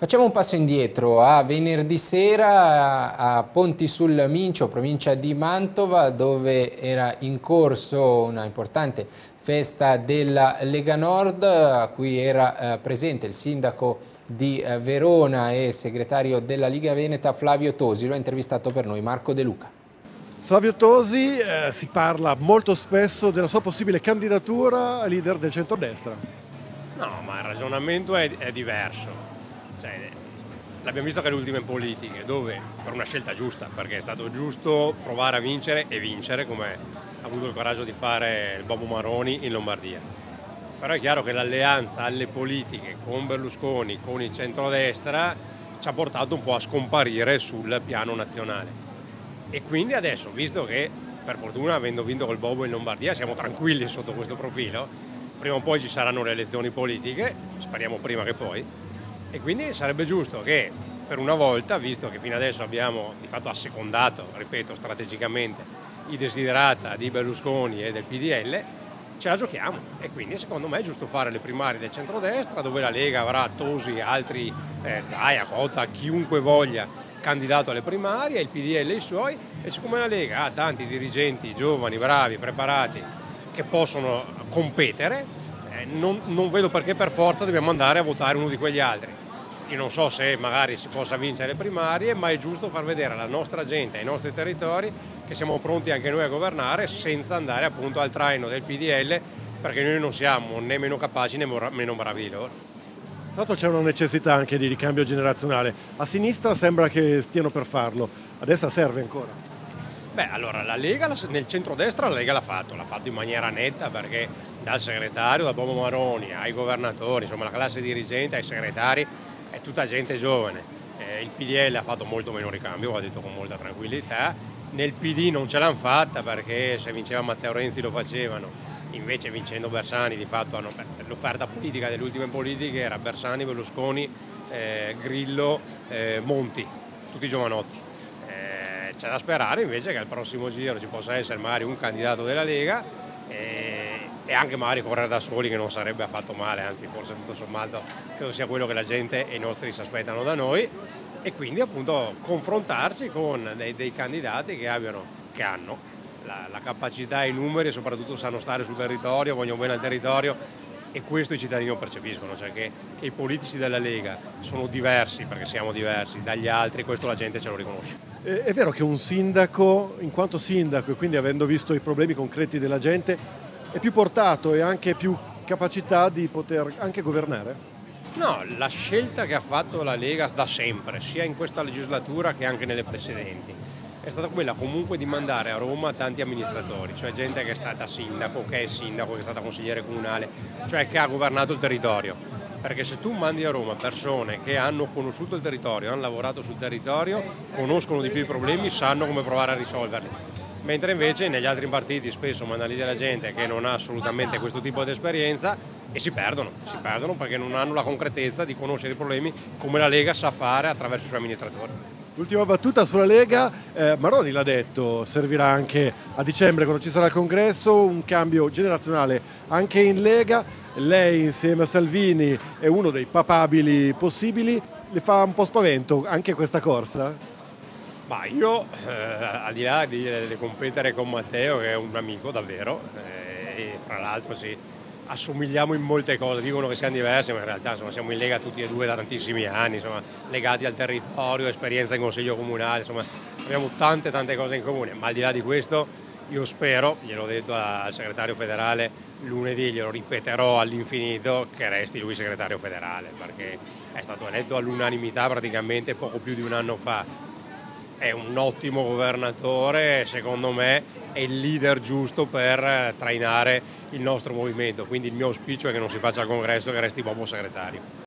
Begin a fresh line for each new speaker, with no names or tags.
Facciamo un passo indietro a venerdì sera a Ponti sul Mincio, provincia di Mantova, dove era in corso una importante festa della Lega Nord a cui era eh, presente il sindaco di eh, Verona e segretario della Liga Veneta Flavio Tosi. Lo ha intervistato per noi Marco De Luca.
Flavio Tosi, eh, si parla molto spesso della sua possibile candidatura a leader del centrodestra.
No, ma il ragionamento è, è diverso cioè, l'abbiamo visto che le ultime politiche, dove per una scelta giusta, perché è stato giusto provare a vincere e vincere, come ha avuto il coraggio di fare il Bobo Maroni in Lombardia. Però è chiaro che l'alleanza alle politiche con Berlusconi, con il centrodestra, ci ha portato un po' a scomparire sul piano nazionale. E quindi adesso, visto che per fortuna avendo vinto col Bobo in Lombardia siamo tranquilli sotto questo profilo, prima o poi ci saranno le elezioni politiche, speriamo prima che poi, e quindi sarebbe giusto che per una volta, visto che fino adesso abbiamo di fatto assecondato, ripeto, strategicamente i desiderata di Berlusconi e del PDL, ce la giochiamo. E quindi secondo me è giusto fare le primarie del centrodestra dove la Lega avrà Tosi, altri, eh, Zaia, Cota, chiunque voglia candidato alle primarie, il PDL i suoi e siccome la Lega ha tanti dirigenti giovani, bravi, preparati che possono competere, eh, non, non vedo perché per forza dobbiamo andare a votare uno di quegli altri. Io non so se magari si possa vincere le primarie, ma è giusto far vedere alla nostra gente, ai nostri territori, che siamo pronti anche noi a governare senza andare appunto al traino del PDL, perché noi non siamo né meno capaci né meno bravi di loro.
Tanto c'è una necessità anche di ricambio generazionale. A sinistra sembra che stiano per farlo, a destra serve ancora.
Beh, allora la Lega nel centrodestra la Lega l'ha fatto, l'ha fatto in maniera netta perché dal segretario, da Bobo Maroni, ai governatori, insomma la classe dirigente, ai segretari, è tutta gente giovane. Eh, il PDL ha fatto molto meno ricambio, ho detto con molta tranquillità. Nel PD non ce l'hanno fatta perché se vinceva Matteo Renzi lo facevano, invece vincendo Bersani di fatto l'offerta politica delle ultime politiche era Bersani, Berlusconi, eh, Grillo, eh, Monti, tutti giovanotti. Eh, c'è da sperare invece che al prossimo giro ci possa essere magari un candidato della Lega eh, e anche magari correre da soli che non sarebbe affatto male, anzi forse tutto sommato credo sia quello che la gente e i nostri si aspettano da noi e quindi appunto confrontarci con dei, dei candidati che, abbiano, che hanno la, la, capacità e i numeri e soprattutto sanno stare sul territorio, vogliono bene al territorio e questo i cittadini lo percepiscono, cioè che, che, i politici della Lega sono diversi, perché siamo diversi, dagli altri, questo la gente ce lo riconosce.
È vero che un sindaco, in quanto sindaco e quindi avendo visto i problemi concreti della gente, è più portato e anche più capacità di poter anche governare?
No, la scelta che ha fatto la Lega da sempre, sia in questa legislatura che anche nelle precedenti, è stata quella comunque di mandare a Roma tanti amministratori, cioè gente che è stata sindaco, che è sindaco, che è stata consigliere comunale, cioè che ha governato il territorio. Perché se tu mandi a Roma persone che hanno conosciuto il territorio, hanno lavorato sul territorio, conoscono di più i problemi, sanno come provare a risolverli mentre invece negli altri partiti spesso manda lì della gente che non ha assolutamente questo tipo di esperienza e si perdono, si perdono perché non hanno la concretezza di conoscere i problemi come la Lega sa fare attraverso i suoi amministratori.
L'ultima battuta sulla Lega, eh, Maroni l'ha detto, servirà anche a dicembre quando ci sarà il congresso un cambio generazionale anche in Lega, lei insieme a Salvini è uno dei papabili possibili, le fa un po' spavento anche questa corsa?
Ma io, eh, al di là di, di, competere con Matteo, che è un amico davvero, eh, e fra l'altro sì, assomigliamo in molte cose, dicono che siamo diversi, ma in realtà insomma, siamo in Lega tutti e due da tantissimi anni, insomma, legati al territorio, esperienza in consiglio comunale, insomma, abbiamo tante tante cose in comune, ma al di là di questo io spero, gliel'ho detto al segretario federale lunedì, glielo ripeterò all'infinito, che resti lui segretario federale, perché è stato eletto all'unanimità praticamente poco più di un anno fa è un ottimo governatore, secondo me è il leader giusto per trainare il nostro movimento, quindi il mio auspicio è che non si faccia il congresso e che resti Bobo segretario.